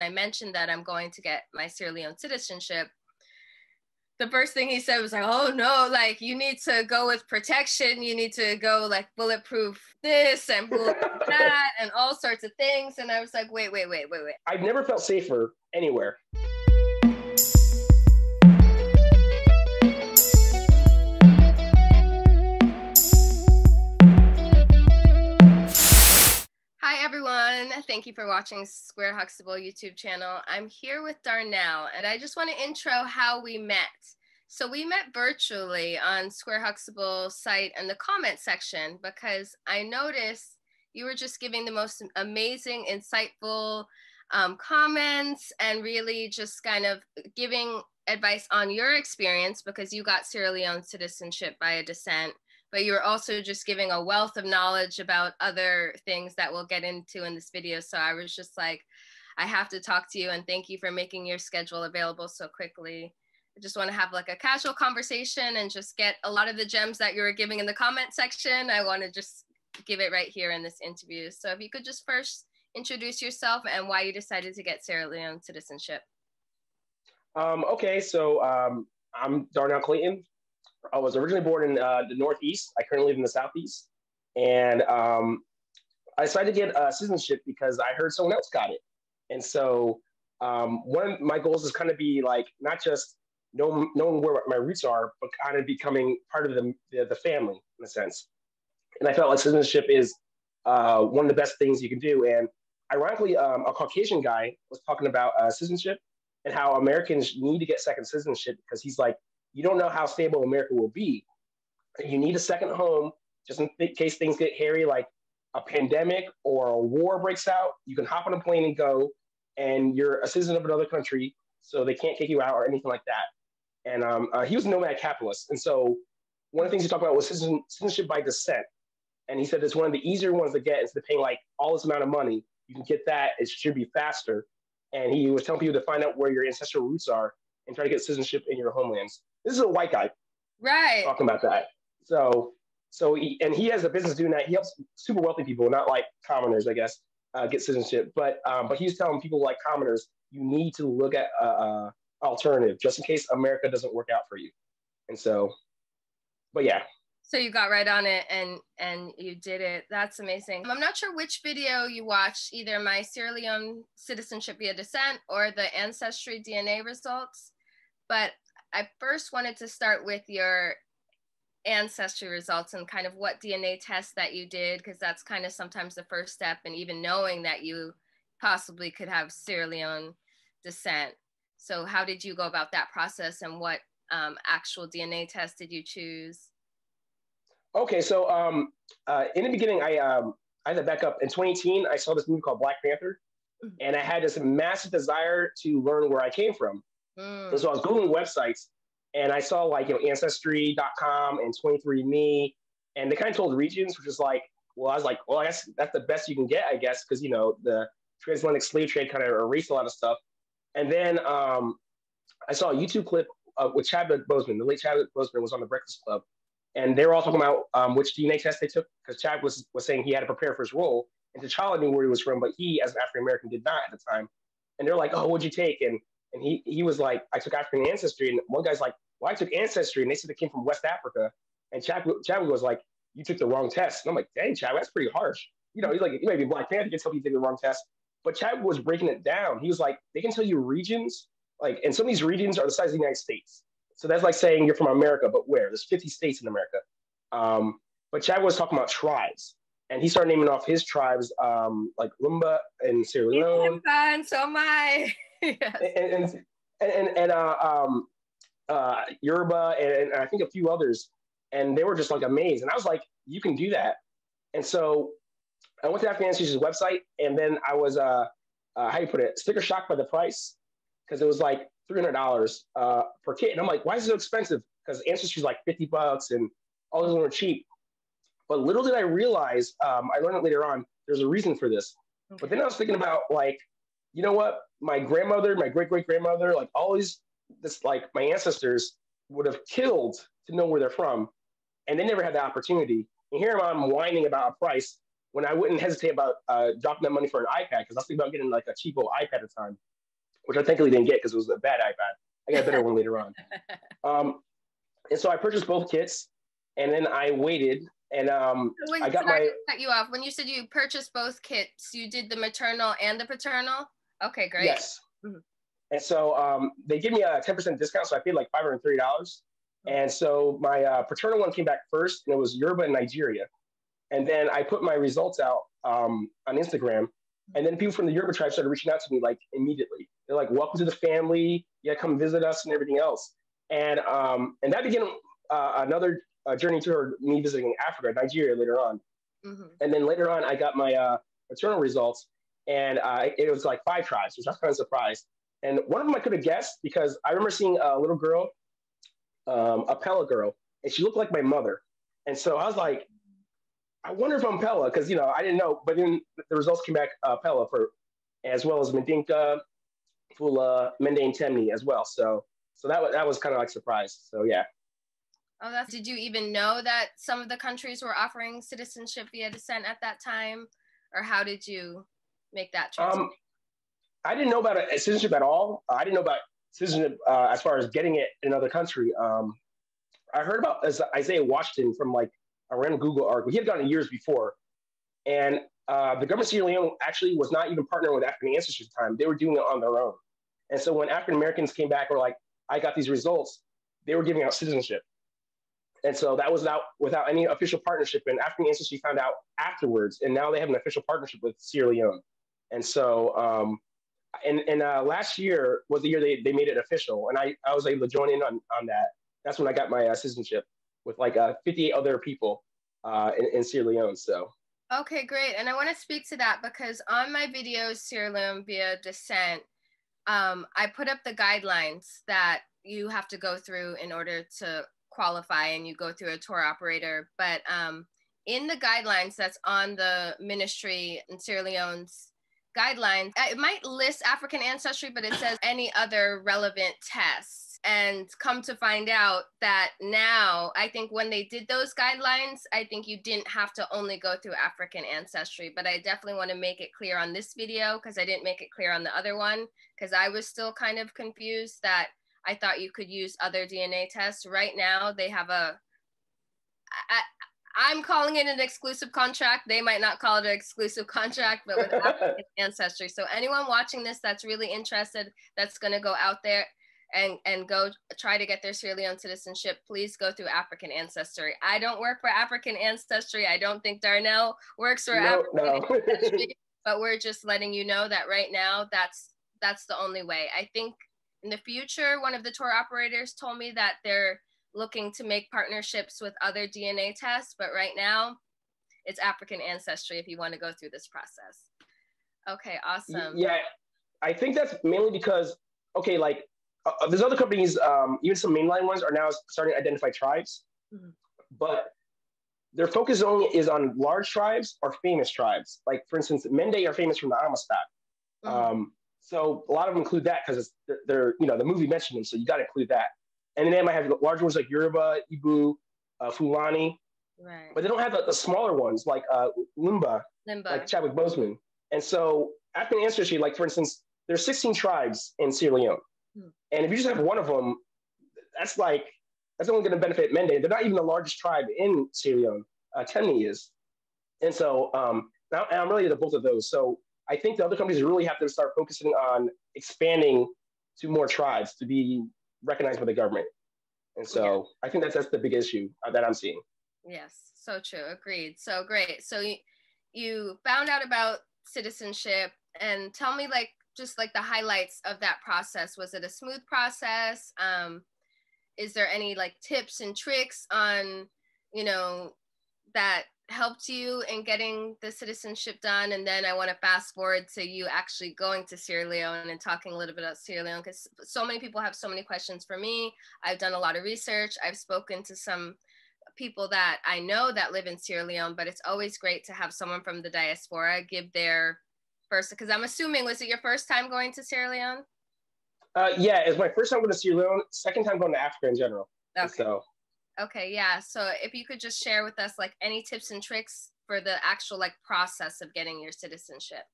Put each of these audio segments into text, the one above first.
I mentioned that I'm going to get my Sierra Leone citizenship, the first thing he said was like, "Oh no, like you need to go with protection. You need to go like bulletproof this and bulletproof that and all sorts of things." And I was like, "Wait, wait, wait, wait, wait." I've never felt safer anywhere. Hi everyone, thank you for watching Square Huxtable YouTube channel. I'm here with Darnell and I just want to intro how we met. So we met virtually on Square Huxtable site in the comment section because I noticed you were just giving the most amazing, insightful um, comments and really just kind of giving advice on your experience because you got Sierra Leone citizenship by a descent but you're also just giving a wealth of knowledge about other things that we'll get into in this video. So I was just like, I have to talk to you and thank you for making your schedule available so quickly. I just want to have like a casual conversation and just get a lot of the gems that you were giving in the comment section. I want to just give it right here in this interview. So if you could just first introduce yourself and why you decided to get Sierra Leone citizenship. Um, okay, so um, I'm Darnell Clayton. I was originally born in uh, the Northeast. I currently live in the Southeast. And um, I decided to get uh, citizenship because I heard someone else got it. And so um, one of my goals is kind of be like, not just know, knowing where my roots are, but kind of becoming part of the, the, the family in a sense. And I felt like citizenship is uh, one of the best things you can do. And ironically, um, a Caucasian guy was talking about uh, citizenship and how Americans need to get second citizenship because he's like, you don't know how stable America will be. You need a second home just in th- case things get hairy, like a pandemic or a war breaks out. You can hop on a plane and go, and you're a citizen of another country, so they can't kick you out or anything like that. And um, uh, he was a nomad capitalist. And so one of the things he talked about was citizen, citizenship by descent. And he said it's one of the easier ones to get instead of paying like all this amount of money. You can get that. It should be faster. And he was telling people to find out where your ancestral roots are and try to get citizenship in your homelands. This is a white guy, right? Talking about that. So, so he, and he has a business doing that. He helps super wealthy people, not like commoners, I guess, uh, get citizenship. But um, but he's telling people like commoners, you need to look at a, a alternative just in case America doesn't work out for you. And so, but yeah, so you got right on it and and you did it that's amazing i'm not sure which video you watched either my sierra leone citizenship via descent or the ancestry dna results but I first wanted to start with your ancestry results and kind of what DNA test that you did, because that's kind of sometimes the first step, and even knowing that you possibly could have Sierra Leone descent. So, how did you go about that process, and what um, actual DNA test did you choose? Okay, so um, uh, in the beginning, I um, I had to back up. In 2018, I saw this movie called Black Panther, mm-hmm. and I had this massive desire to learn where I came from. Mm. So I was Googling websites and I saw like, you know, Ancestry.com and 23andMe, and they kind of told regions, which is like, well, I was like, well, I guess that's the best you can get, I guess, because, you know, the transatlantic slave trade kind of erased a lot of stuff. And then um, I saw a YouTube clip uh, with Chadwick Boseman. The late Chadwick Boseman was on the Breakfast Club, and they were all talking about um, which DNA test they took because Chad was was saying he had to prepare for his role, and T'Challa knew where he was from, but he, as an African American, did not at the time. And they're like, "Oh, what'd you take?" And and he he was like, I took African ancestry, and one guy's like, well, I took ancestry, and they said they came from West Africa, and Chadwick, Chadwick was like, you took the wrong test, and I'm like, dang, Chadwick, that's pretty harsh. You know, he's like, you may be Black Panther, you can tell you did the wrong test, but Chadwick was breaking it down. He was like, they can tell you regions, like, and some of these regions are the size of the United States. So that's like saying you're from America, but where? There's 50 states in America. Um, but Chad was talking about tribes, and he started naming off his tribes, um, like Limba and Sierra Leone. Fun, so am I. and, and, and, and uh, um, uh, Yoruba and, and, I think a few others, and they were just like amazed. And I was like, you can do that. And so I went to Ancestry's website, and then I was, uh, uh, how you put it, sticker shocked by the price because it was like three hundred dollars uh, per kit, and I'm like, why is it so expensive? Because Ancestry's like fifty bucks, and all those were cheap. But little did I realize, um, I learned it later on. There's a reason for this. Okay. But then I was thinking about like you know what? My grandmother, my great great grandmother, like always, this like my ancestors would have killed to know where they're from, and they never had the opportunity. And here I'm whining about a price when I wouldn't hesitate about uh, dropping that money for an iPad because I was thinking about getting like a cheapo iPad at the time, which I thankfully didn't get because it was a bad iPad. I got a better one later on. Um, and so I purchased both kits, and then I waited, and um, when, I got my. I cut you off. When you said you purchased both kits, you did the maternal and the paternal. Okay, great. Yes. Mm-hmm. And so um, they give me a 10% discount, so I paid like $530. Mm-hmm. And so my uh, paternal one came back first, and it was Yoruba in Nigeria. And then I put my results out um, on Instagram, and then people from the Yoruba tribe started reaching out to me like immediately. They're like, "Welcome to the family. Yeah, come visit us and everything else." And um, and that began uh, another uh, journey toward me visiting Africa, Nigeria later on. Mm-hmm. And then later on, I got my uh, maternal results, and uh, it was like five tribes, which I was kind of surprised. And one of them I could have guessed because I remember seeing a little girl, um, a Pella girl, and she looked like my mother. And so I was like, I wonder if I'm Pella because you know I didn't know, but then the results came back uh, Pella for as well as Mandinka, Fula, Mende, and Temne as well. So so that was that was kind of like surprise. So yeah. Oh, that's. Did you even know that some of the countries were offering citizenship via descent at that time, or how did you make that transition? Um, I didn't know about a citizenship at all. I didn't know about citizenship uh, as far as getting it in another country. Um, I heard about as Isaiah Washington from like a random Google article. He had gotten it years before. And uh, the government of Sierra Leone actually was not even partnering with African ancestry at the time. They were doing it on their own. And so when African Americans came back, were like, I got these results, they were giving out citizenship. And so that was without, without any official partnership. And African ancestry found out afterwards. And now they have an official partnership with Sierra Leone. And so, um, and, and uh, last year was the year they, they made it official. And I, I was able to join in on, on that. That's when I got my uh, citizenship with like uh, 58 other people uh, in, in Sierra Leone. So. Okay, great. And I want to speak to that because on my videos, Sierra Leone via descent, um, I put up the guidelines that you have to go through in order to qualify and you go through a tour operator. But um, in the guidelines that's on the ministry in Sierra Leone's guidelines, it might list African ancestry, but it says any other relevant tests. And come to find out that now i think when they did those guidelines i think you didn't have to only go through african ancestry but i definitely want to make it clear on this video because i didn't make it clear on the other one because i was still kind of confused that i thought you could use other dna tests. Right now they have a I, I'm calling it an exclusive contract. They might not call it an exclusive contract, but with African ancestry. So anyone watching this that's really interested, that's going to go out there and and go try to get their Sierra Leone citizenship, please go through African ancestry. I don't work for African ancestry. I don't think Darnell works for no, African no. ancestry, but we're just letting you know that right now that's that's the only way. I think in the future, one of the tour operators told me that they're looking to make partnerships with other DNA tests, but right now it's African ancestry if you want to go through this process. Okay, awesome. Yeah, I think that's mainly because okay, like uh, there's other companies, um, even some mainline ones, are now starting to identify tribes, mm-hmm. but their focus only is on large tribes or famous tribes. Like for instance, Mende are famous from the Amistad. Mm-hmm. Um, so a lot of them include that because they're, they're, you know, the movie mentioned them, so you got to include that. And then they might have large ones like Yoruba, Igbo, uh, Fulani, right. but they don't have the, the smaller ones like uh, Limba, Limba, like Chadwick Boseman. And so African ancestry, like for instance, there's 16 tribes in Sierra Leone. Hmm. And if you just have one of them, that's like that's only going to benefit Mende. They're not even the largest tribe in Sierra Leone. Uh, Temne is, and so um, now and I'm really the both of those. So I think the other companies really have to start focusing on expanding to more tribes to be recognized by the government. And so yeah. I think that's that's the big issue uh, that I'm seeing. Yes, so true. Agreed. So great. So you you found out about citizenship and tell me like just like the highlights of that process. Was it a smooth process? Um, is there any like tips and tricks on, you know, that helped you in getting the citizenship done? And then I want to fast forward to you actually going to Sierra Leone and talking a little bit about Sierra Leone because so many people have so many questions for me. I've done a lot of research. I've spoken to some people that I know that live in Sierra Leone, but it's always great to have someone from the diaspora give their first? Because I'm assuming was it your first time going to Sierra Leone? Uh, yeah, it's my first time going to Sierra Leone. Second time going to Africa in general. Okay. So. Okay, yeah. So if you could just share with us like any tips and tricks for the actual like process of getting your citizenship?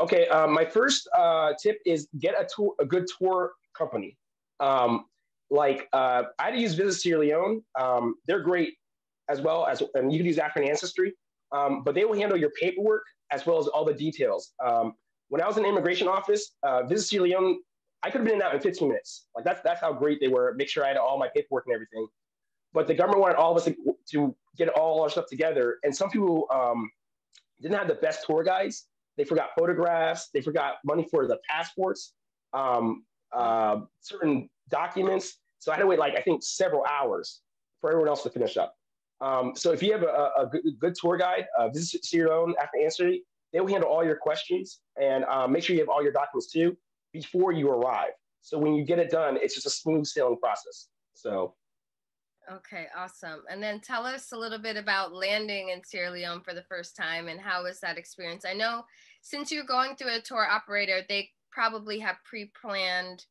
Okay, uh, my first uh, tip is get a tour, a good tour company. Um, like uh, I had to use Visit Sierra Leone. Um, they're great as well as, and you can use African Ancestry, um, but they will handle your paperwork as well as all the details. Um, when I was in immigration office, uh, Visit Sierra Leone, I could have been in that in 15 minutes. Like that's that's how great they were. Make sure I had all my paperwork and everything. But the government wanted all of us to, to get all our stuff together, and some people um, didn't have the best tour guides. They forgot photographs. They forgot money for the passports, um, uh, certain documents. So I had to wait like I think several hours for everyone else to finish up. Um, so if you have a, a good, good, tour guide, uh, visit your own after answering, they will handle all your questions and uh, make sure you have all your documents too before you arrive. So when you get it done, it's just a smooth sailing process. So. Okay, awesome. And then tell us a little bit about landing in Sierra Leone for the first time and how was that experience? I know since you're going through a tour operator, they probably have pre-planned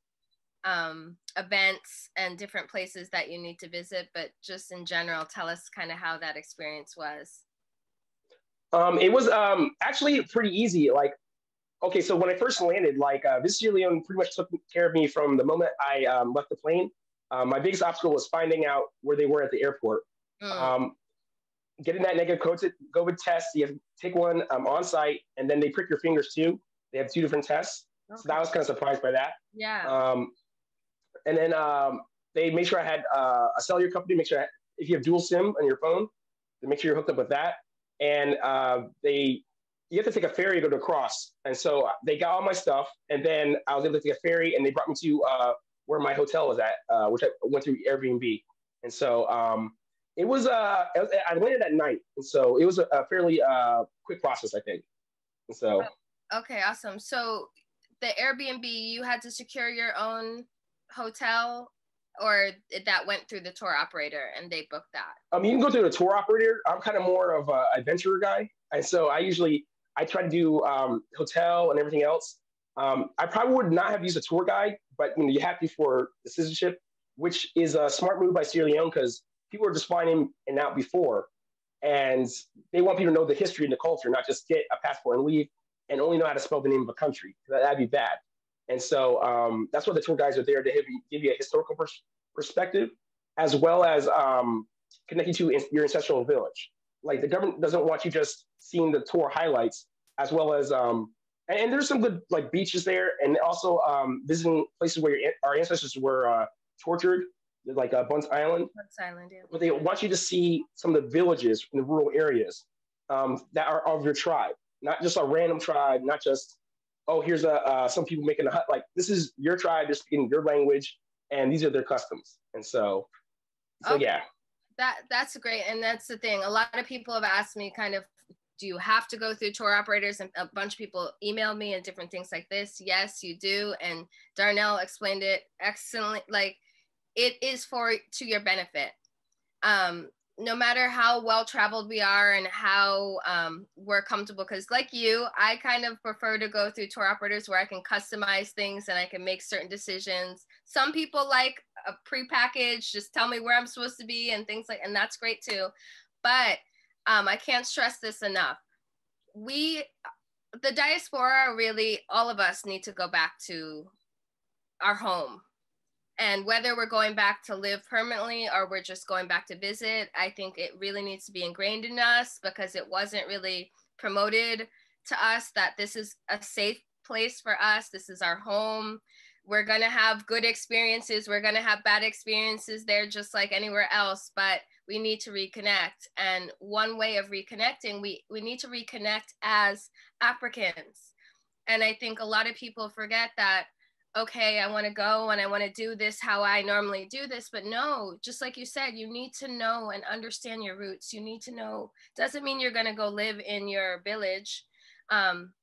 um, events and different places that you need to visit, but just in general, tell us kind of how that experience was. Um, it was um, actually pretty easy. Like, okay, so when I first landed, like uh, Visit Leone pretty much took care of me from the moment I um, left the plane. Um, my biggest obstacle was finding out where they were at the airport. Mm. Um, getting that negative COVID test, you have to take one um, on site, and then they prick your fingers too. They have two different tests. Okay. So I was kind of surprised by that. Yeah. Um, and then um, they made sure I had uh, a cellular company. Make sure I, if you have dual SIM on your phone, they make sure you're hooked up with that. And uh, they you have to take a ferry to go to across. And so they got all my stuff, and then I was able to take a ferry, and they brought me to uh, where my hotel was at, uh, which I went through Airbnb. And so um, it was, uh, I landed at night, and so it was a, a fairly uh, quick process, I think. And so. Okay, awesome. So the Airbnb, you had to secure your own hotel or that went through the tour operator and they booked that? Um, you can go through the tour operator. I'm kind of more of an adventurer guy, and so I usually I try to do um, hotel and everything else. Um, I probably would not have used a tour guide, but you know you have to for the citizenship, which is a smart move by Sierra Leone because people are just flying in and out before, and they want people to know the history and the culture, not just get a passport and leave and only know how to spell the name of a country. That'd be bad. And so um, that's what the tour guides are there to give you a historical pers- perspective, as well as um, connect you to in- your ancestral village. Like the government doesn't want you just seeing the tour highlights, as well as um, and, and, there's some good like beaches there, and also um, visiting places where your, our ancestors were uh, tortured, like uh, Bunce Island. Bunce Island, yeah. But they want you to see some of the villages in the rural areas um, that are of your tribe, not just a random tribe, not just oh, here's a uh, some people making a hut. Like this is your tribe, they're speaking your language, and these are their customs. And so, so okay. yeah. That that's great, and that's the thing. A lot of people have asked me, kind of, do you have to go through tour operators? And a bunch of people emailed me and different things like this. Yes, you do. And Darnell explained it excellently. Like, it is for to your benefit. Um, no matter how well traveled we are and how um, we're comfortable because like you i kind of prefer to go through tour operators where i can customize things and i can make certain decisions some people like a pre-package just tell me where i'm supposed to be and things like and that's great too but um, i can't stress this enough we the diaspora really all of us need to go back to our home and whether we're going back to live permanently or we're just going back to visit, I think it really needs to be ingrained in us because it wasn't really promoted to us that this is a safe place for us. This is our home. We're going to have good experiences. We're going to have bad experiences there, just like anywhere else, but we need to reconnect. And one way of reconnecting, we, we need to reconnect as Africans. And I think a lot of people forget that okay, I want to go and I want to do this how I normally do this. But no, just like you said, you need to know and understand your roots. You need to know, doesn't mean you're going to go live in your village. Um,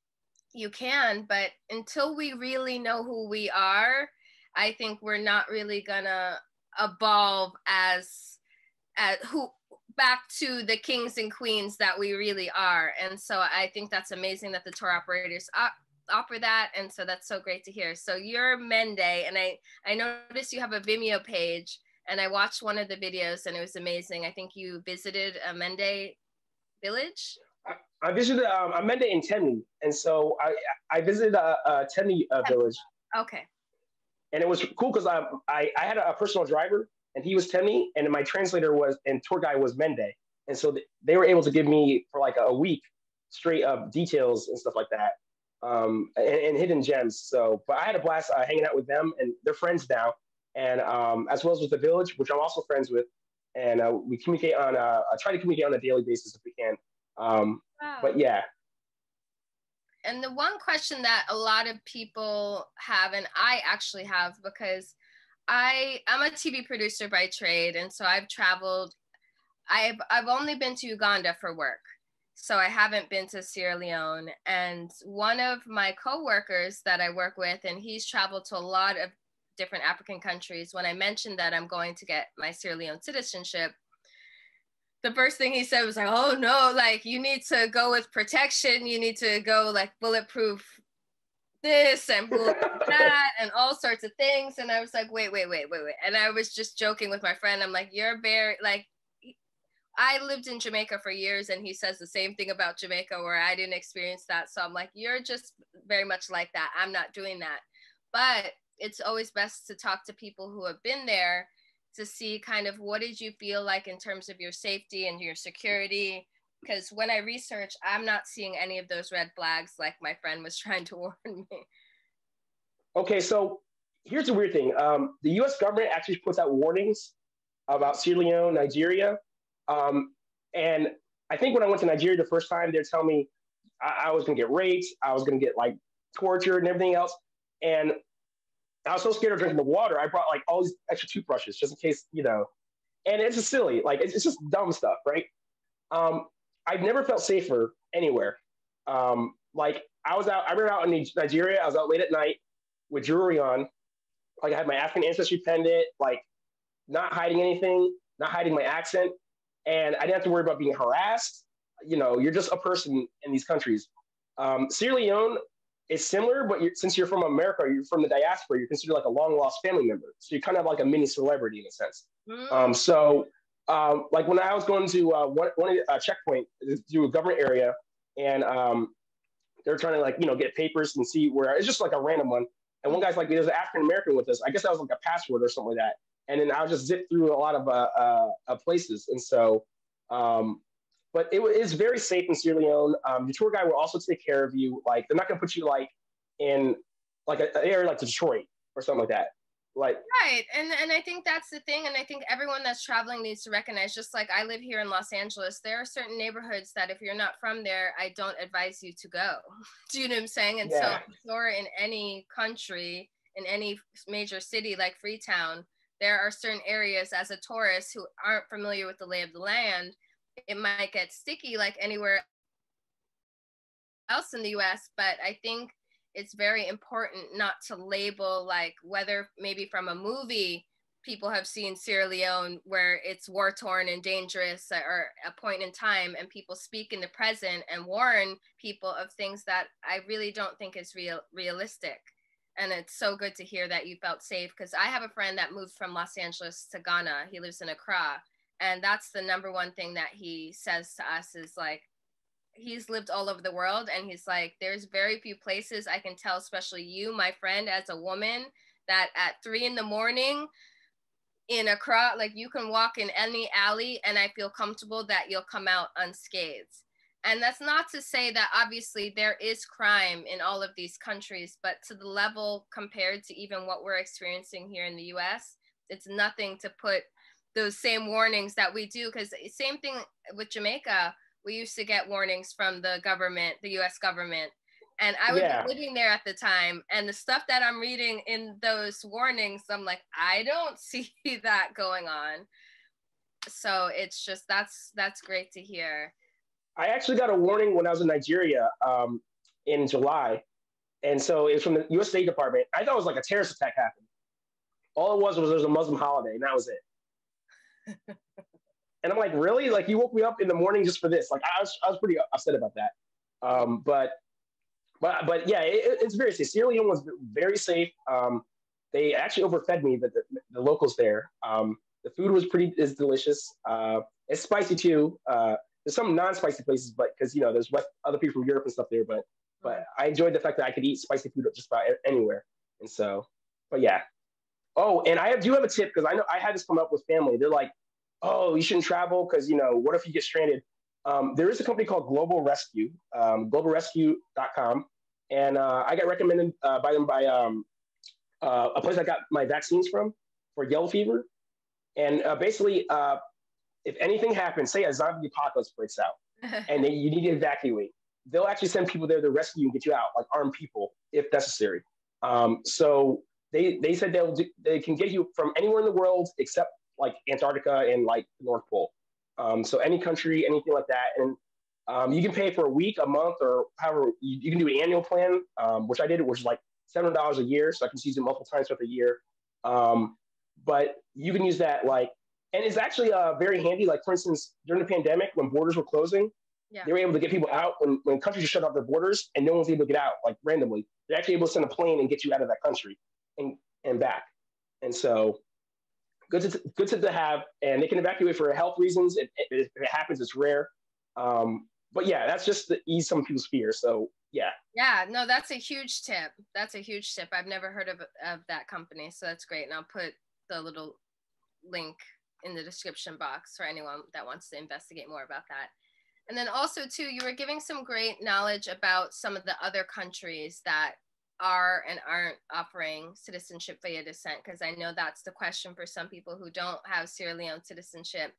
you can, but until we really know who we are, I think we're not really going to evolve as, as who back to the kings and queens that we really are. And so I think that's amazing that the tour operators offer that and so that's so great to hear so you're mende and i i noticed you have a vimeo page and i watched one of the videos and it was amazing i think you visited a mende village? I, I visited um, a Mende in Temne, and so I I visited a, a uh, village. Okay. And it was cool because I, I I had a personal driver, and he was Temne, and my translator was and tour guide was Mende, and so they were able to give me for like a week straight up details and stuff like that, um, and, and hidden gems. So, but I had a blast uh, hanging out with them, and they're friends now, and um, as well as with the village, which I'm also friends with, and uh, we communicate on. Uh, I try to communicate on a daily basis if we can. Um, wow. But yeah. And the one question that a lot of people have, and I actually have, because I I'm a TV producer by trade, and so I've traveled. I've I've only been to Uganda for work, so I haven't been to Sierra Leone. And one of my coworkers that I work with, and he's traveled to a lot of different African countries. When I mentioned that I'm going to get my Sierra Leone citizenship, the first thing he said was like, "Oh no, like you need to go with protection. You need to go like bulletproof this and that and all sorts of things." And I was like, "Wait, wait, wait, wait, wait." And I was just joking with my friend. I'm like, "You're very like." I lived in Jamaica for years, and he says the same thing about Jamaica, where I didn't experience that. So I'm like, "You're just very much like that. I'm not doing that." But it's always best to talk to people who have been there to see kind of what did you feel like in terms of your safety and your security because when i research i'm not seeing any of those red flags like my friend was trying to warn me okay so here's the weird thing um, the us government actually puts out warnings about sierra leone nigeria um, and i think when i went to nigeria the first time they're telling me I, I was going to get raped i was going to get like tortured and everything else and I was so scared of drinking the water, I brought like all these extra toothbrushes just in case, you know. And it's just silly, like it's, it's just dumb stuff, right? Um, I've never felt safer anywhere. Um, like I was out, I went out in Nigeria. I was out late at night with jewelry on. Like I had my African ancestry pendant, like not hiding anything, not hiding my accent, and I didn't have to worry about being harassed. You know, you're just a person in these countries. Um, Sierra Leone, is similar, but you're, since you're from America, you're from the diaspora, you're considered like a long lost family member. So you're kind of like a mini celebrity in a sense. Mm. Um, so, um, like when I was going to uh, one, one uh, checkpoint to a government area, and um, they're trying to like you know get papers and see where it's just like a random one. And one guy's like, "There's an African American with us." I guess that was like a password or something like that. And then I was just zip through a lot of uh, uh, uh places, and so um, but it is very safe in Sierra Leone. Um, your tour guide will also take care of you. Like they're not going to put you like in like an area like Detroit or something like that. Like right, and and I think that's the thing, and I think everyone that's traveling needs to recognize. Just like I live here in Los Angeles, there are certain neighborhoods that if you're not from there, I don't advise you to go. Do you know what I'm saying? And yeah. so, or in any country, in any major city like Freetown, there are certain areas as a tourist who aren't familiar with the lay of the land it might get sticky like anywhere else in the US, but I think it's very important not to label like whether maybe from a movie people have seen Sierra Leone where it's war torn and dangerous or a point in time and people speak in the present and warn people of things that I really don't think is real realistic. And it's so good to hear that you felt safe because I have a friend that moved from Los Angeles to Ghana. He lives in Accra and that's the number one thing that he says to us is like he's lived all over the world and he's like there's very few places i can tell especially you my friend as a woman that at three in the morning in a crowd like you can walk in any alley and i feel comfortable that you'll come out unscathed. And that's not to say that obviously there is crime in all of these countries but to the level compared to even what we're experiencing here in the us it's nothing to put those same warnings that we do because same thing with jamaica we used to get warnings from the government the us government. And i was yeah. living there at the time. And the stuff that i'm reading in those warnings i'm like i don't see that going on. So it's just that's that's great to hear. I actually got a warning when i was in nigeria um, in july. And so it's from the us state department. I thought it was like a terrorist attack happened. All it was was there was a muslim holiday and that was it and I'm like, really? Like you woke me up in the morning just for this? Like I was, I was pretty upset about that. Um, but, but, but yeah, it, it's very safe. Sierra Leone was very safe. Um, they actually overfed me, but the, the locals there. Um, the food was pretty is delicious. Uh, it's spicy too. Uh, there's some non-spicy places, but because you know there's West, other people from Europe and stuff there. But but I enjoyed the fact that I could eat spicy food just about anywhere. And so, but yeah. Oh, and I do have a tip because I know I had this come up with family. They're like, oh, you shouldn't travel because you know what if you get stranded? Um, there is a company called Global Rescue, um, globalrescue.com, and uh, I got recommended uh, by them by um, uh, a place I got my vaccines from for yellow fever. And uh, basically, uh, if anything happens, say a zombie apocalypse breaks out, and then you need to evacuate, they'll actually send people there to rescue you and get you out, like armed people if necessary. Um, so they they said they'll do, they can get you from anywhere in the world except like Antarctica and like North Pole. Um, so any country, anything like that, and um, you can pay for a week, a month, or however you, you can do an annual plan, um, which I did, which is like seven dollars a year, so I can use it multiple times throughout the year. Um, but you can use that like, and it's actually uh, very handy. Like for instance, during the pandemic when borders were closing, yeah. they were able to get people out when, when countries shut off their borders and no one's able to get out like randomly. They're actually able to send a plane and get you out of that country and and back. And so good to good to have, and they can evacuate for health reasons. It, if it happens, it's rare. Um, but yeah, that's just to ease some people's fear. So yeah. Yeah, no, that's a huge tip. That's a huge tip. I've never heard of of that company, so that's great. And I'll put the little link in the description box for anyone that wants to investigate more about that. And then also too, you were giving some great knowledge about some of the other countries that are and aren't offering citizenship via descent because I know that's the question for some people who don't have Sierra Leone citizenship.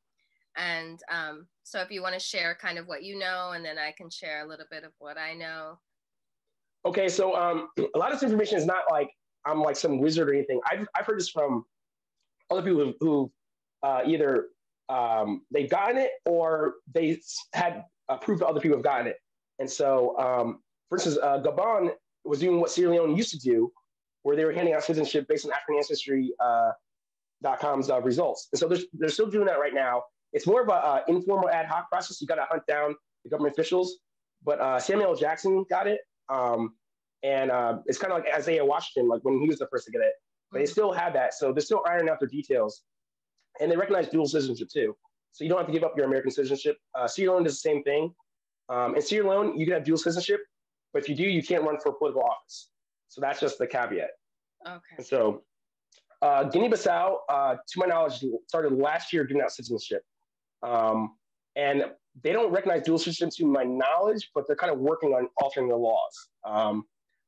And um, so if you want to share kind of what you know, and then I can share a little bit of what I know. Okay, so um, a lot of this information is not like I'm like some wizard or anything. I've, I've heard this from other people who uh, either um, they've gotten it or they had uh, proof that other people have gotten it. And so, um, for instance, uh, Gabon was doing what Sierra Leone used to do, where they were handing out citizenship based on African Ancestry uh, .com's uh, results. And so they're, they're still doing that right now. It's more of an uh, informal ad hoc process. You got to hunt down the government officials. But uh, Samuel Jackson got it. Um, and uh, it's kind of like Isaiah Washington, like when he was the first to get it. But they still have that. So they're still ironing out their details. And they recognize dual citizenship too. So you don't have to give up your American citizenship. Uh, Sierra Leone does the same thing. Um, in Sierra Leone, you can have dual citizenship, but if you do, you can't run for political office. So that's just the caveat. Okay. so uh, Guinea-Bissau, uh, to my knowledge, started last year giving out citizenship. Um, and they don't recognize dual citizenship to my knowledge, but they're kind of working on altering the laws. Um,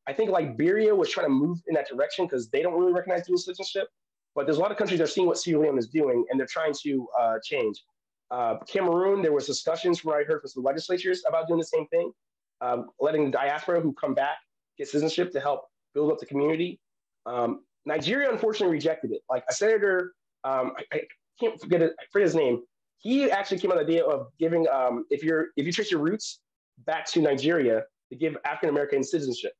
I think Liberia was trying to move in that direction because they don't really recognize dual citizenship. But there's a lot of countries that are seeing what Sierra Leone is doing and they're trying to uh, change. Uh, Cameroon, there was discussions from what I heard from some legislatures about doing the same thing, um, letting the diaspora who come back get citizenship to help build up the community. Um, Nigeria unfortunately rejected it. Like a senator, um, I, I, can't forget it, I forget his name. He actually came up with the idea of giving, um, if you're if you trace your roots back to Nigeria, to give African American citizenship.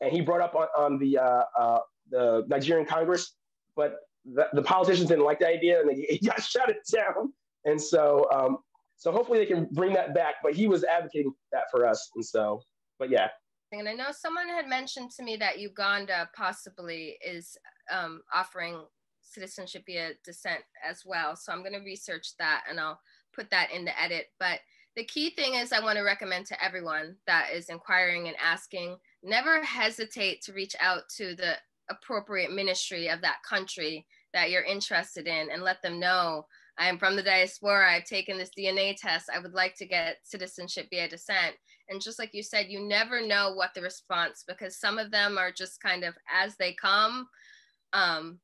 And he brought up on, on the uh, uh, the Nigerian Congress, but the, the, politicians didn't like the idea, and they, he shut it down. And so, um, so hopefully they can bring that back. But he was advocating that for us, and so, but yeah, and I know someone had mentioned to me that Uganda possibly is um, offering citizenship via descent as well. So I'm going to research that and I'll put that in the edit. But the key thing is, I want to recommend to everyone that is inquiring and asking never hesitate to reach out to the appropriate ministry of that country that you're interested in and let them know I am from the diaspora. I've taken this DNA test. I would like to get citizenship via descent. And just like you said, you never know what the response because some of them are just kind of as they come, um,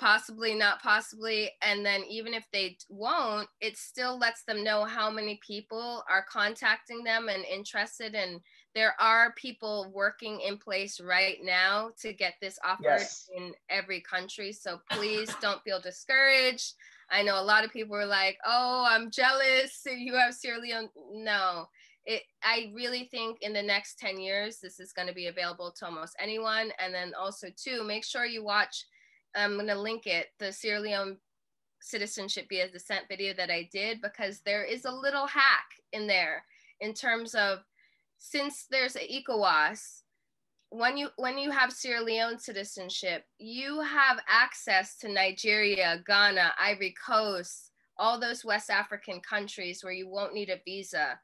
possibly, not possibly. And then even if they won't, it still lets them know how many people are contacting them and interested. And there are people working in place right now to get this offered yes. in every country. So please don't feel discouraged. I know a lot of people are like, oh, I'm jealous. You have Sierra Leone. No, it, I really think in the next 10 years, this is going to be available to almost anyone. And then also, too, make sure you watch, I'm going to link it, the Sierra Leone citizenship via descent video that I did, because there is a little hack in there in terms of since there's ECOWAS, when you when you have Sierra Leone citizenship, you have access to Nigeria, Ghana, Ivory Coast, all those West African countries where you won't need a visa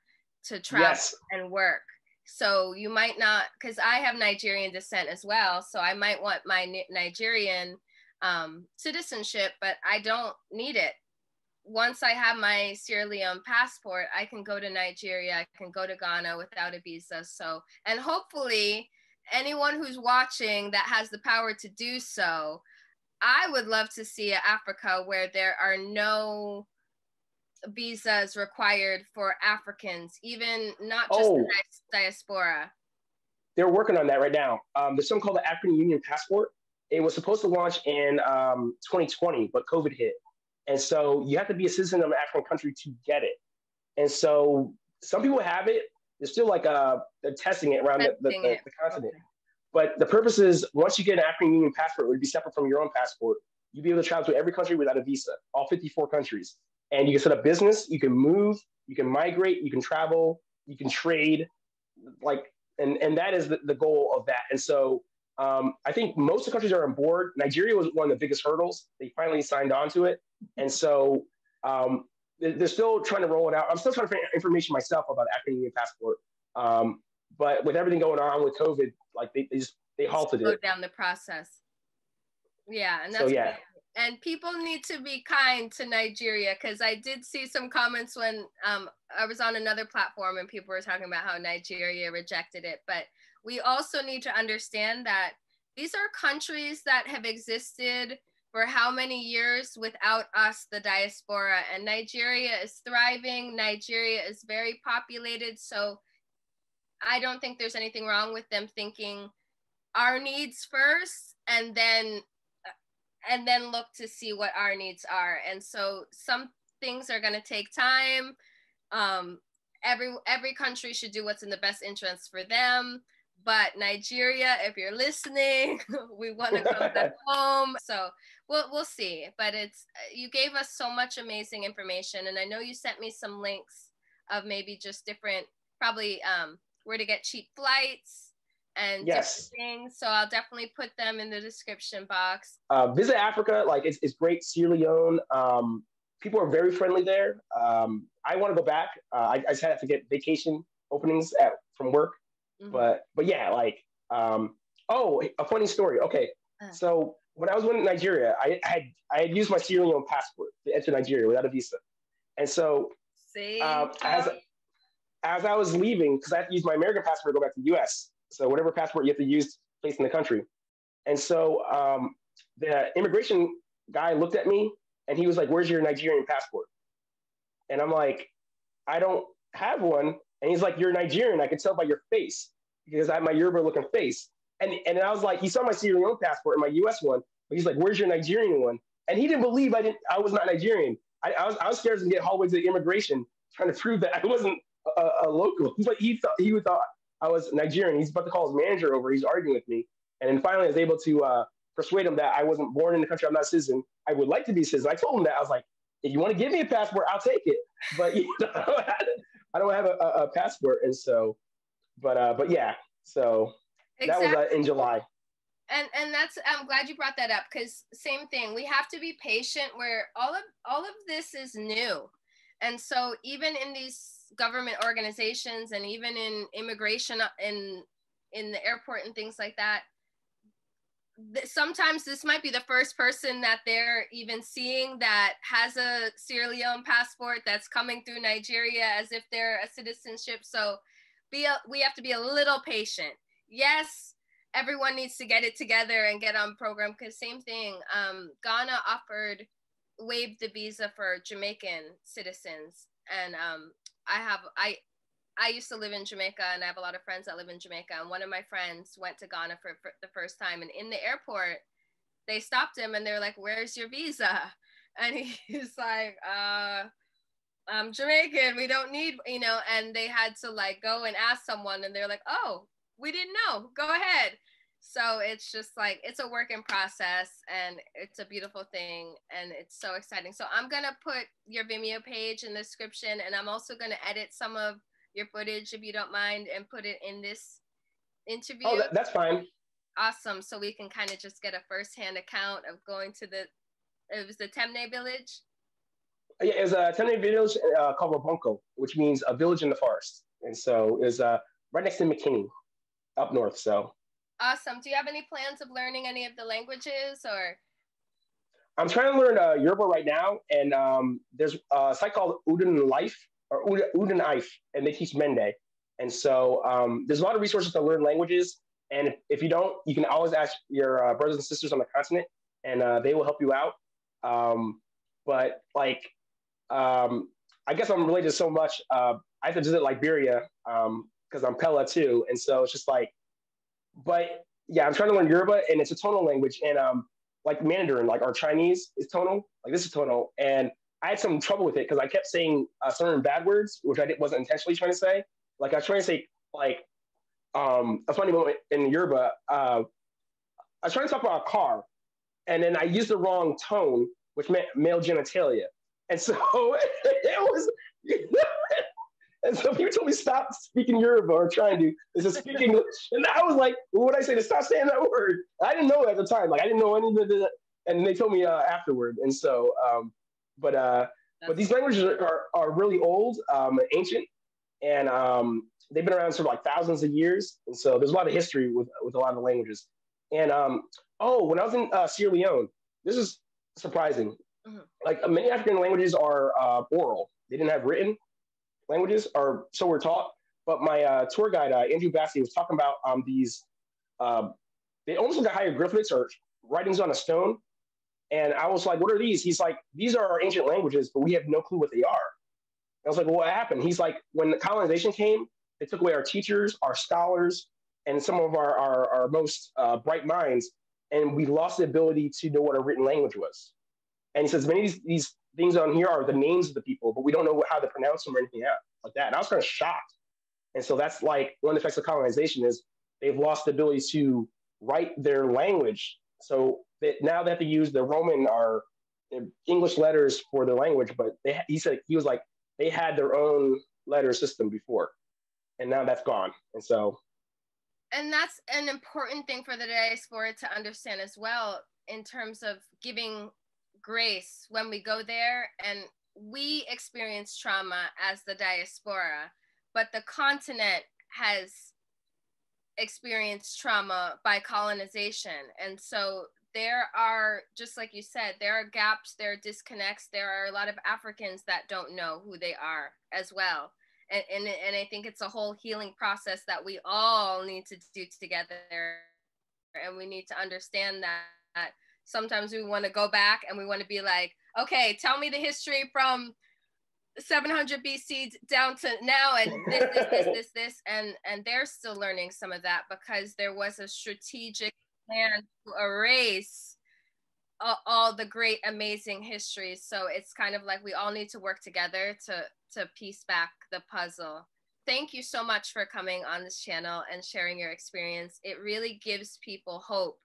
to travel yes. and work. So you might not, because I have Nigerian descent as well. So I might want my Nigerian um, citizenship, but I don't need it. Once I have my Sierra Leone passport, I can go to Nigeria, I can go to Ghana without a visa. So, and hopefully, anyone who's watching that has the power to do so, I would love to see Africa where there are no visas required for Africans, even not just oh, the diaspora. They're working on that right now. Um, there's something called the African Union Passport. It was supposed to launch in um, 2020, but COVID hit. And so you have to be a citizen of an African country to get it. And so some people have it. They're still like uh, they're testing it around testing the, the, the, the, continent. Okay. But the purpose is once you get an African Union passport, it would be separate from your own passport. You'd be able to travel to every country without a visa, all 54 countries and you can set up business you can move you can migrate you can travel you can trade like and and that is the, the goal of that and so um, i think most of the countries are on board nigeria was one of the biggest hurdles they finally signed on to it and so um, they're still trying to roll it out. I'm still trying to find information myself about african union passport. Um, but with everything going on with covid like they, they just they halted Slow it. down the process. Yeah and that's so, yeah and people need to be kind to Nigeria because I did see some comments when um, I was on another platform and people were talking about how Nigeria rejected it. But we also need to understand that these are countries that have existed for how many years without us, the diaspora. And Nigeria is thriving, Nigeria is very populated. So I don't think there's anything wrong with them thinking our needs first and then and then look to see what our needs are. And so some things are going to take time. Um, every every country should do what's in the best interest for them. But Nigeria, if you're listening, we want to come back home. So we'll we'll see. But it's you gave us so much amazing information, and I know you sent me some links of maybe just different, probably um, where to get cheap flights and yes. things. So I'll definitely put them in the description box. Uh, visit Africa, like it's, it's great. Sierra Leone, um, people are very friendly there. Um, I want to go back. Uh, I, I, just had to get vacation openings at, from work, mm-hmm. but but yeah, like um, oh, a funny story. Okay, uh. so when I was in Nigeria, I, I, had I had used my Sierra Leone passport to enter Nigeria without a visa, and so um, as as I was leaving, because I had to use my American passport to go back to the U.S. So whatever passport you have to use place in the country. And so um, the immigration guy looked at me and he was like, Where's your Nigerian passport? And I'm like, I don't have one. And he's like, You're Nigerian. I can tell by your face because I have my Yoruba looking face. And, and I was like, He saw my Sierra Leone passport and my US one, but he's like, Where's your Nigerian one? And he didn't believe I didn't I was not Nigerian. I, I was I was scared to get hallway to the immigration trying to prove that I wasn't a, a local. But he thought he thought I was Nigerian. He's about to call his manager over. He's arguing with me. And then finally, I was able to uh, persuade him that I wasn't born in the country. I'm not a citizen. I would like to be a citizen. I told him that. I was like, if you want to give me a passport, I'll take it. But you know, I don't have a, a, passport. And so, but uh, but yeah. So exactly. that was uh, in July. And and that's I'm glad you brought that up because same thing. We have to be patient. Where all of all of this is new, and so even in these government organizations and even in immigration in in the airport and things like that sometimes this might be the first person that they're even seeing that has a Sierra Leone passport that's coming through Nigeria as if they're a citizenship. So be a, we have to be a little patient. Yes, everyone needs to get it together and get on program because same thing. Um, Ghana offered waived the visa for Jamaican citizens, and um, I have I I used to live in Jamaica and I have a lot of friends that live in Jamaica. And one of my friends went to Ghana for, for the first time. And in the airport, they stopped him and they're like, Where's your visa? And he's like, uh, I'm Jamaican. We don't need, you know, and they had to like go and ask someone and they're like, Oh, we didn't know. Go ahead. So it's just like it's a work in process and it's a beautiful thing and it's so exciting. So I'm gonna put your Vimeo page in the description and I'm also gonna edit some of your footage if you don't mind and put it in this interview. Oh, that, that's fine. Awesome. So we can kind of just get a first-hand account of going to the it was the Temne village. Yeah, it's a Temne village uh, called Robunco, which means a village in the forest. And so it's uh, right next to Makeni, up north. So awesome. Do you have any plans of learning any of the languages or? I'm trying to learn uh, Yoruba right now, and um, there's a site called Odunife or Odunife, and they teach Mende. And so um, there's a lot of resources to learn languages. And if, if you don't, you can always ask your uh, brothers and sisters on the continent, and uh, they will help you out. Um, but like, um, I guess I'm related so much. Uh, I have to visit Liberia because um, I'm Kpelle too, and so it's just like, but yeah, I'm trying to learn Yoruba, and it's a tonal language, and um, like Mandarin, like our Chinese is tonal, like this is tonal, and I had some trouble with it because I kept saying uh, certain bad words, which I wasn't intentionally trying to say. Like I was trying to say like um, a funny moment in Yoruba. Uh, I was trying to talk about a car, and then I used the wrong tone, which meant male genitalia, and so it was. and so people told me stop speaking Yoruba or trying to. Is to speak English, and I was like, "What "What I say to stop saying that word?" I didn't know at the time. Like I didn't know any of the. And they told me uh, afterward, and so. Um, but uh, but these languages are, are, are really old, um, ancient, and um, they've been around for like thousands of years. And so there's a lot of history with with a lot of the languages. And um, oh, when I was in uh, Sierra Leone, this is surprising. Mm-hmm. Like many African languages are uh, oral; they didn't have written languages, or so we're taught. But my uh, tour guide uh, Andrew Bassi was talking about um, these. Uh, they almost look like hieroglyphics or writings on a stone. And I was like, "What are these?" He's like, "These are our ancient languages, but we have no clue what they are." I was like, well, what happened? He's like, when the colonization came, they took away our teachers, our scholars, and some of our, our, our most uh, bright minds, and we lost the ability to know what a written language was. And he says, many of these, these things on here are the names of the people, but we don't know how to pronounce them or anything like that. And I was kind of shocked. And so that's like one of the effects of colonization is they've lost the ability to write their language. So that now they have to use the Roman or uh, English letters for their language. But they, he said he was like they had their own letter system before, and now that's gone. And so, and that's an important thing for the diaspora to understand as well in terms of giving grace when we go there and we experience trauma as the diaspora, but the continent has experienced trauma by colonization. And so there are just like you said there are gaps there are disconnects there are a lot of africans that don't know who they are as well. And, and, and i think it's a whole healing process that we all need to do together. And we need to understand that, sometimes we want to go back and we want to be like okay tell me the history from 700 BC down to now, and this, this, this, this, this, and and they're still learning some of that because there was a strategic plan to erase all, all, the great amazing histories. So it's kind of like we all need to work together to to piece back the puzzle. Thank you so much for coming on this channel and sharing your experience. It really gives people hope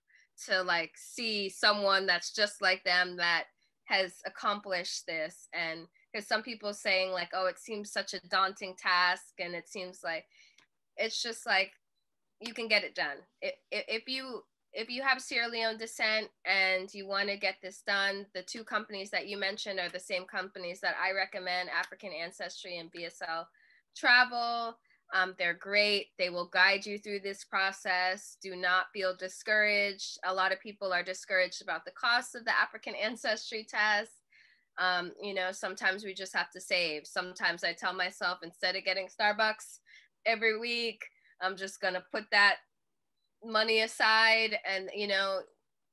to like see someone that's just like them that has accomplished this. And because some people saying like oh it seems such a daunting task and it seems like it's just like you can get it done. If, if you if you have Sierra Leone descent and you want to get this done, the two companies that you mentioned are the same companies that I recommend African Ancestry and VSL Travel. Um, they're great. They will guide you through this process. Do not feel discouraged. A lot of people are discouraged about the cost of the African Ancestry test. Um, you know, sometimes we just have to save. Sometimes I tell myself instead of getting Starbucks every week, I'm just going to put that money aside and you know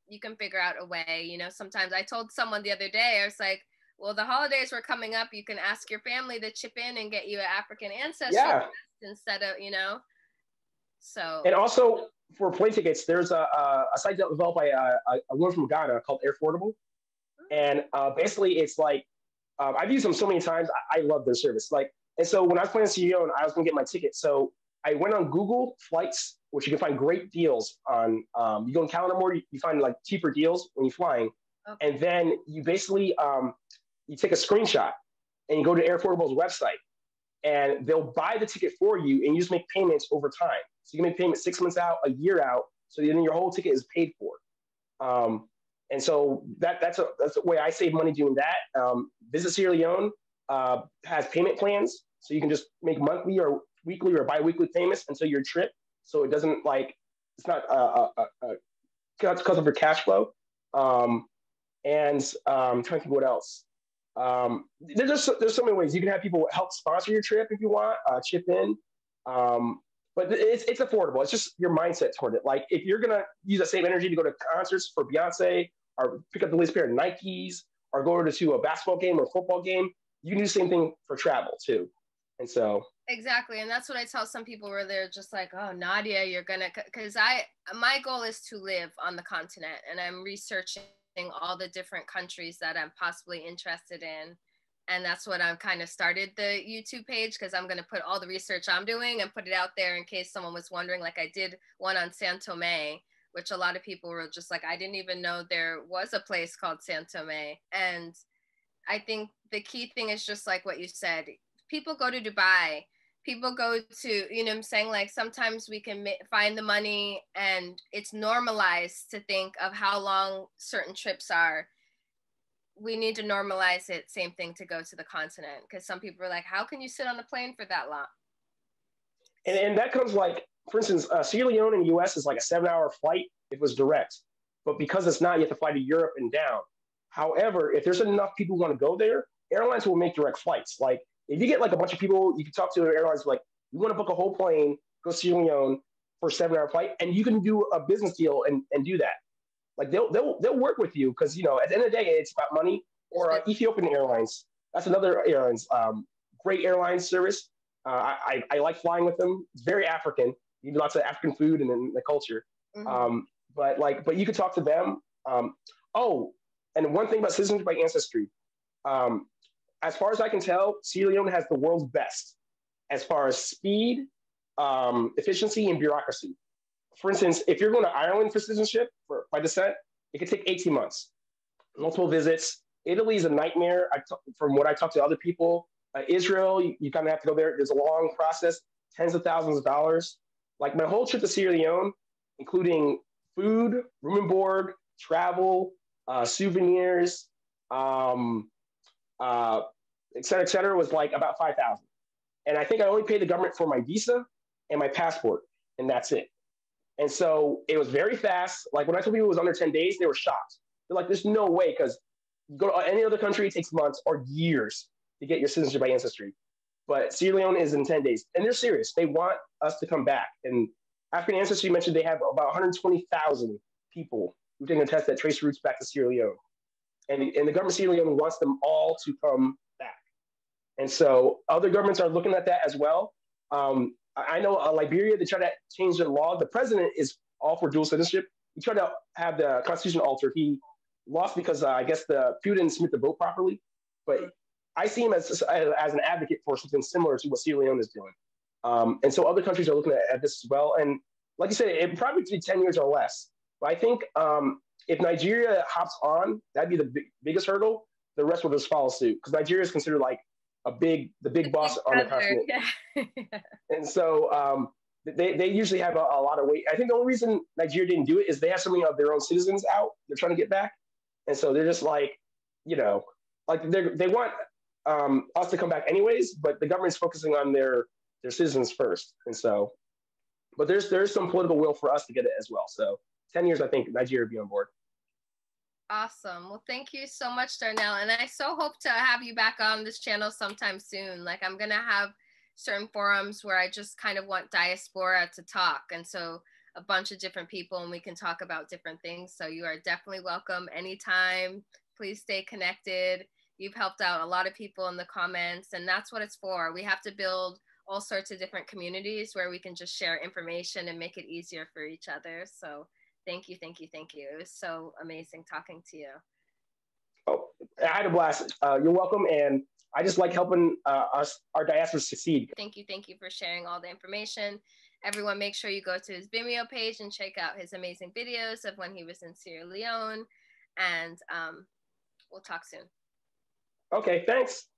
you can figure out a way you know sometimes i told someone the other day i was like well the holidays were coming up you can ask your family to chip in and get you an african ancestry yeah. instead of you know? So and also for plane tickets there's a, a, a site developed by a, a woman from ghana called airfordable. And uh, basically it's like um, i've used them so many times I, I, love their service. Like and so when i was planning ceo and i was going to get my ticket so i went on google flights which you can find great deals on. Um, you go in calendar more, you find like cheaper deals when you're flying, okay. and then you basically um, you take a screenshot and you go to Airfordable's website, and they'll buy the ticket for you, and you just make payments over time. So you can make payments six months out, a year out, so then your whole ticket is paid for. Um, And so that that's a that's the way I save money doing that. Um, Visit Sierra Leone uh, has payment plans, so you can just make monthly or weekly or biweekly payments until your trip. So it doesn't like it's not a, a, a, because of your cash flow. Um, and um, trying to think what else. Um, there's there's so many ways you can have people help sponsor your trip if you want, uh, chip in. Um, but it's it's affordable. It's just your mindset toward it. Like if you're gonna use the same energy to go to concerts for Beyonce or pick up the latest pair of Nikes or go to a basketball game or football game, you can do the same thing for travel too. And so exactly, and that's what I tell some people where they're just like, "Oh, Nadia, you're gonna," because I my goal is to live on the continent, and I'm researching all the different countries that I'm possibly interested in. And that's what I've kind of started the YouTube page because I'm going to put all the research I'm doing and put it out there in case someone was wondering. Like I did one on San Tome, which a lot of people were just like, I didn't even know there was a place called San Tome. And I think the key thing is just like what you said people go to Dubai. People go to you know i'm saying? Like sometimes we can find the money and it's normalized to think of how long certain trips are. We need to normalize it same thing to go to the continent. Because some people are like how can you sit on the plane for that long? And, and that comes like for instance uh, sierra leone in the us is like a seven hour flight it was direct. But because it's not you have to fly to europe and down. However if there's enough people who want to go there airlines will make direct flights. Like if you get like a bunch of people, you can talk to airlines like, you want to book a whole plane, go Sierra Leone for a seven hour flight, and you can do a business deal and, and do that. Like they'll, they'll, they'll work with you because, you know, at the end of the day, it's about money. Or uh, Ethiopian Airlines, that's another airlines, um, great airline service. Uh, I, I like flying with them. It's very African. You lots of African food and then the culture. Mm-hmm. Um, but like, but you could talk to them. Um, oh, and one thing about citizenship by ancestry, um, as far as I can tell, Sierra Leone has the world's best as far as speed, um, efficiency, and bureaucracy. For instance, if you're going to Ireland for citizenship for, by descent, it could take 18 months, multiple visits. Italy is a nightmare. From what I talked to other people, uh, Israel, you, you kind of have to go there. There's a long process, tens of thousands of dollars. Like my whole trip to Sierra Leone, including food, room and board, travel, uh, souvenirs, um, uh, et cetera, et cetera, was like about 5,000. And I think I only paid the government for my visa and my passport, and that's it. And so it was very fast. Like when I told people it was under 10 days, they were shocked. They're like, there's no way, because go to any other country, it takes months or years to get your citizenship by ancestry. But Sierra Leone is in 10 days. And they're serious. They want us to come back. And African ancestry mentioned they have about 120,000 people who've taken a test that trace roots back to Sierra Leone and, and the government of Sierra Leone wants them all to come back. And so other governments are looking at that as well. Um, I know uh, Liberia, they try to change their law. The president is all for dual citizenship. He tried to have the constitution altered. He lost because uh, I guess the few didn't submit the vote properly. But I see him as, as an advocate for something similar to what Sierra Leone is doing. Um, and so other countries are looking at, at, this as well. And like you said, it probably be 10 years or less. But I think um, if Nigeria hops on, that'd be the big, biggest hurdle. The rest will just follow suit because Nigeria is considered like a big, the big boss on the continent. Yeah. and so um, they, they usually have a, a, lot of weight. I think the only reason Nigeria didn't do it is they have so many of their own citizens out. They're trying to get back, and so they're just like, you know, like they they want um, us to come back anyways, but the government's focusing on their their citizens first, and so. But there's there's some political will for us to get it as well. So ten years, I think Nigeria will be on board. Awesome. Well, thank you so much, Darnell. And I so hope to have you back on this channel sometime soon. Like, I'm going to have certain forums where I just kind of want diaspora to talk. And so, a bunch of different people, and we can talk about different things. So, you are definitely welcome anytime. Please stay connected. You've helped out a lot of people in the comments, and that's what it's for. We have to build all sorts of different communities where we can just share information and make it easier for each other. So, Thank you, thank you, thank you. It was so amazing talking to you. Oh, I had a blast. Uh, you're welcome. And I just like helping uh, us, our diaspora succeed. Thank you. Thank you for sharing all the information. Everyone, make sure you go to his Vimeo page and check out his amazing videos of when he was in Sierra Leone. And um, we'll talk soon. Okay, thanks.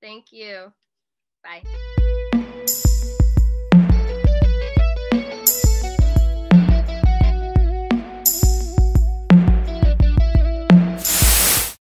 Thank you. Bye.